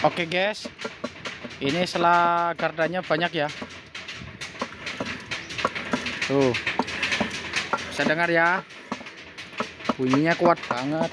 Oke guys, ini setelah gardanya banyak ya. Tuh, bisa dengar ya, bunyinya kuat banget.